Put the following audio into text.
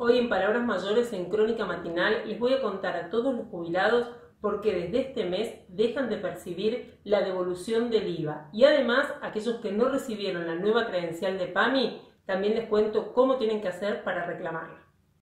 Hoy en Palabras Mayores en Crónica Matinal les voy a contar a todos los jubilados por qué desde este mes dejan de percibir la devolución del IVA y además aquellos que no recibieron la nueva credencial de PAMI también les cuento cómo tienen que hacer para reclamarla.